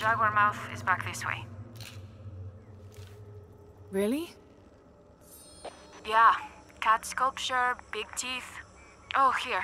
jaguar mouth is back this way. Really? Yeah, cat sculpture, big teeth. Oh, here.